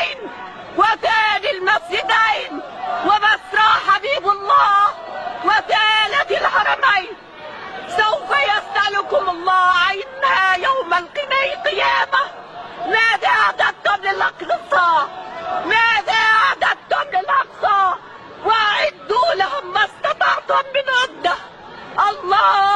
الحسين وكان المسجدين وبسرى حبيب الله وكانت الحرمين. سوف يسألكم الله عنا يوم القيامة. ماذا أعددتم للأقصى؟ ماذا أعددتم للأقصى؟ وأعدوا لهم ما استطعتم من عدة. الله